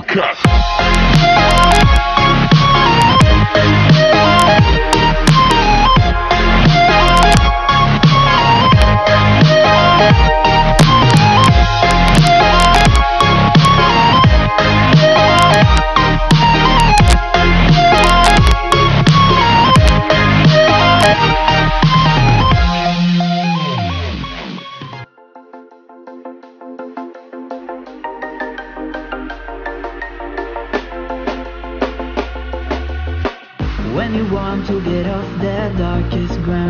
Hellcat. You want to get off the darkest ground,